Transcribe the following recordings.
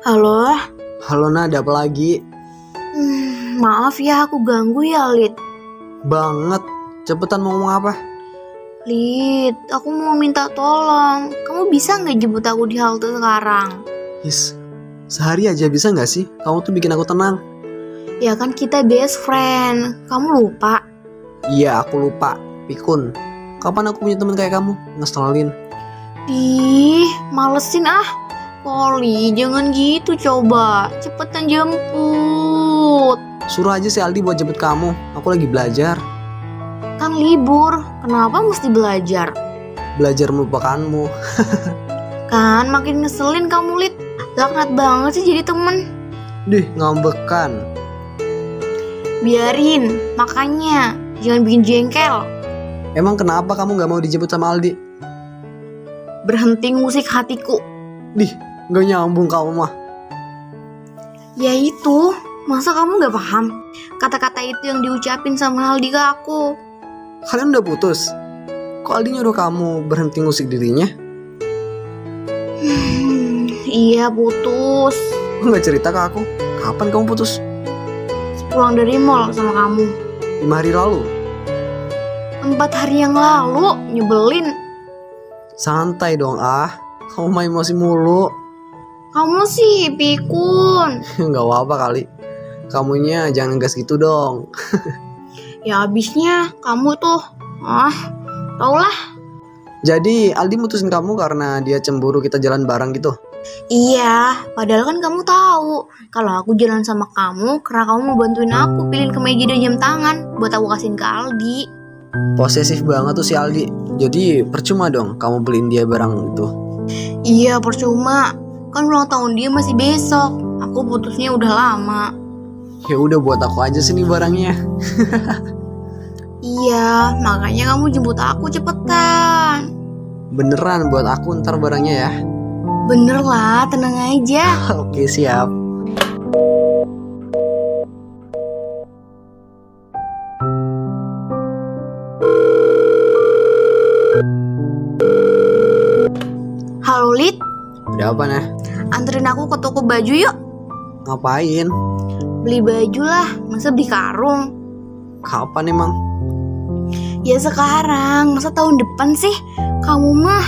Halo? Halo Nada, apa lagi? Hmm, maaf ya aku ganggu ya, Lid. Banget. Cepetan mau ngomong apa? Lid, aku mau minta tolong. Kamu bisa nggak jemput aku di halte sekarang? His, sehari aja bisa nggak sih? Kamu tuh bikin aku tenang. Ya kan kita best friend. Kamu lupa? Iya, aku lupa. Pikun. Kapan aku punya teman kayak kamu? Ngeselin. Ih, malesin ah. Koli, jangan gitu coba. Cepetan jemput. Suruh aja si Aldi buat jemput kamu. Aku lagi belajar. Kan libur, kenapa mesti belajar? Belajar melupakanmu. Kan makin ngeselin kamu, Lid. Laknat banget sih jadi temen. Dih, ngambekan. Biarin, makanya jangan bikin jengkel. Emang kenapa kamu nggak mau dijemput sama Aldi? Berhenti ngusik hatiku. Dih, nggak nyambung kamu mah. Ya itu, masa kamu gak paham? Kata-kata itu yang diucapin sama Aldi ke aku. Kalian udah putus? Kok Aldi nyuruh kamu berhenti ngusik dirinya? Hmm, iya putus. Nggak cerita ke aku? Kapan kamu putus? Pulang dari mall sama kamu. Lima hari lalu. Empat hari yang lalu, nyebelin. Santai dong ah. Kamu main emosi mulu. Kamu sih pikun. Nggak apa-apa kali. Kamunya jangan ngegas gitu dong. Ya abisnya kamu tuh, ah, tau lah. Jadi Aldi mutusin kamu karena dia cemburu kita jalan bareng gitu. Iya, padahal kan kamu tahu kalau aku jalan sama kamu karena kamu mau bantuin aku pilihin kemeja dan jam tangan buat aku kasihin ke Aldi. Posesif banget tuh si Aldi. Jadi percuma dong kamu beliin dia barang itu. Iya, percuma. Kan ulang tahun dia masih besok. Aku putusnya udah lama. Ya udah buat aku aja sini barangnya. Iya, makanya kamu jemput aku cepetan. Beneran buat aku ntar barangnya ya. Bener lah, tenang aja. Oke siap. Halo Lid, Udah apa nah? Anterin aku ke toko baju yuk. Ngapain? Beli baju lah, masa beli karung? Kapan emang? Ya sekarang, masa tahun depan sih? Kamu mah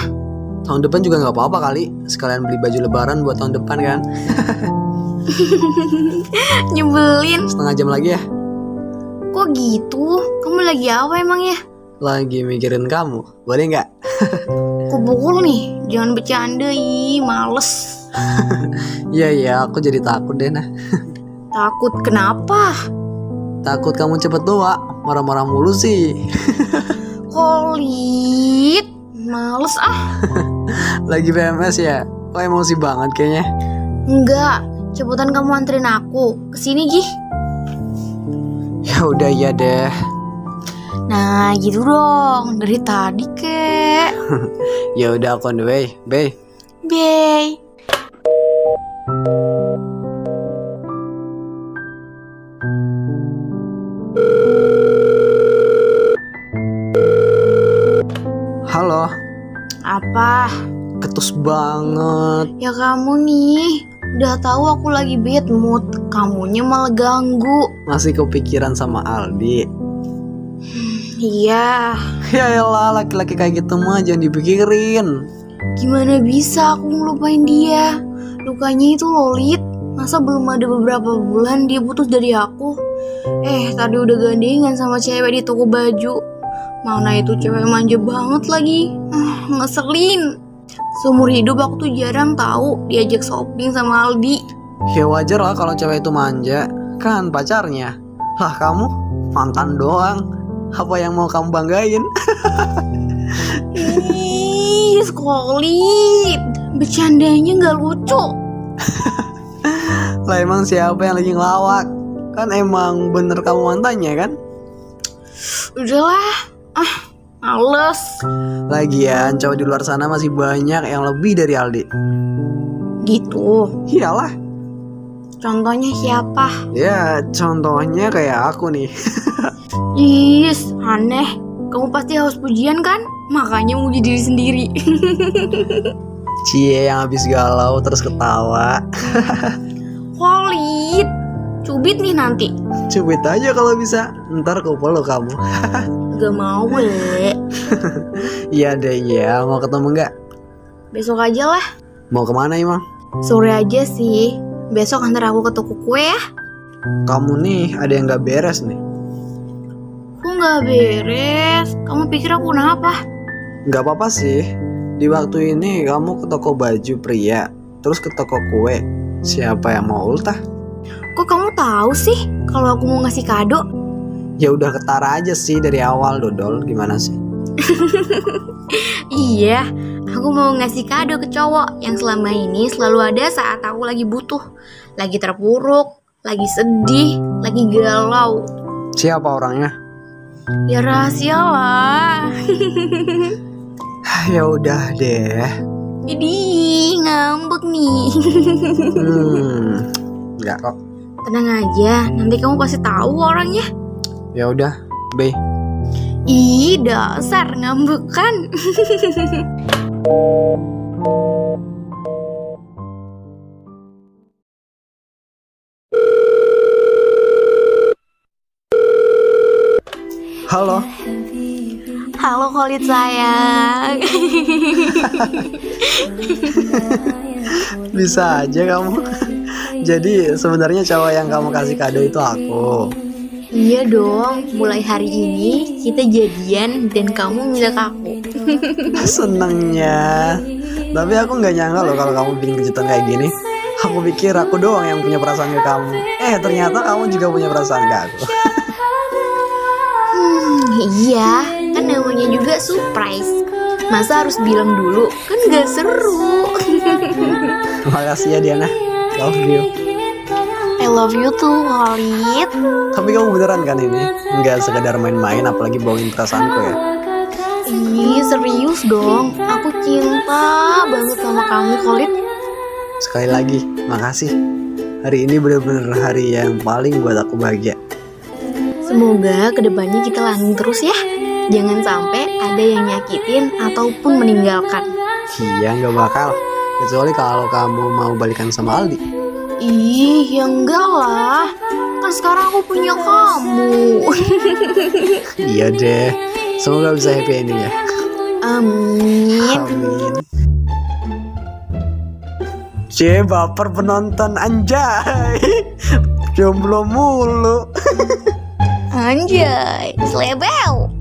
Tahun depan juga nggak apa-apa kali. Sekalian beli baju lebaran buat tahun depan kan. nyebelin. Setengah jam lagi ya. Kok gitu? Kamu lagi apa emang ya? Lagi mikirin kamu. Boleh nggak? Aku pukul nih, jangan bercanda ih, males. Iya iya, aku jadi takut deh nah. Takut kenapa? Takut kamu cepet tua. Marah-marah mulu sih. Kolit, males ah. Lagi PMS ya. Kok emosi banget kayaknya. Enggak, cepetan kamu anterin aku. Ke sini Gih. Ya udah iya deh. Nah gitu dong, dari tadi kek. Ya udah aku on the way. Bye. Bye. Halo. Apa? Ketus banget. Ya kamu nih, udah tahu aku lagi bad mood. Kamunya malah ganggu. Masih kepikiran sama Aldi. Iya, Ya elah, laki-laki kayak gitu mah jangan dipikirin. gimana bisa aku ngelupain dia? Lukanya itu lolit. Masa belum ada beberapa bulan dia putus dari aku? Eh, tadi udah gandengan sama cewek di toko baju. Mana itu cewek manja banget lagi. Ah, ngeselin. Seumur hidup aku tuh jarang tahu diajak shopping sama Aldi. Ya wajar lah kalau cewek itu manja. Kan pacarnya. Lah kamu mantan doang. Apa yang mau kamu banggain? Ih, skolit. Bercandanya nggak lucu. Lah emang siapa yang lagi ngelawak? Kan emang bener kamu mantannya kan? Udahlah, ah, males. Lagian cowok di luar sana masih banyak yang lebih dari Aldi. Gitu. Iyalah. Contohnya siapa? Ya contohnya kayak aku nih. Is, aneh. Kamu pasti haus pujian kan? Makanya muji diri sendiri. Cie yang habis galau terus ketawa. Khalid, cubit nih nanti. Cubit aja kalau bisa. Ntar aku peluk kamu. Gak mau le. Iya deh ya. Mau ketemu nggak? Besok aja lah. Mau ke mana emang? Sore aja sih. Besok antar aku ke toko kue ya. Kamu nih ada yang nggak beres nih. Aku nggak beres. Kamu pikir aku kenapa? Nggak apa-apa sih. Di waktu ini kamu ke toko baju pria, terus ke toko kue. Siapa yang mau ultah? Kok kamu tahu sih kalau aku mau ngasih kado? Ya udah ketara aja sih dari awal dodol. Gimana sih? Iya, aku mau ngasih kado ke cowok yang selama ini selalu ada saat aku lagi butuh, lagi terpuruk, lagi sedih, lagi galau. Siapa orangnya? Ya rahasia lah. ya udah deh. Jadi ngambek nih. Hmm, nggak kok. Tenang aja, nanti kamu pasti tahu orangnya. Ya udah, Bey. Ih, dasar ngambekan. Halo. Halo Khalid sayang. Bisa aja kamu. Jadi sebenarnya cowok yang kamu kasih kado itu aku. iya dong, mulai hari ini kita jadian dan kamu milik aku. Senengnya. Tapi aku nggak nyangka loh kalau kamu bikin kejutan kayak gini. Aku pikir aku doang yang punya perasaan ke kamu. Eh ternyata kamu juga punya perasaan ke aku. Hmm, iya, kan namanya juga surprise. Masa harus bilang dulu? Kan gak seru. Makasih ya Diana. Love you. I love you too, Khalid. Tapi kamu beneran kan ini? Nggak sekedar main-main apalagi bohongin perasaanku ya. Ih, serius dong. Aku cinta banget sama kamu, Khalid. Sekali lagi, makasih. Hari ini bener-bener hari yang paling buat aku bahagia. Semoga ke depannya kita langgeng terus ya. Jangan sampai ada yang nyakitin ataupun meninggalkan. Iya, nggak bakal. Kecuali kalau kamu mau balikan sama Aldi. Ih, ya enggak lah. Kan sekarang aku punya kamu. iya deh. Semoga bisa happy ending ya. Amin. Amin. Cie baper penonton anjay. Jomblo mulu. Anjay, selebel.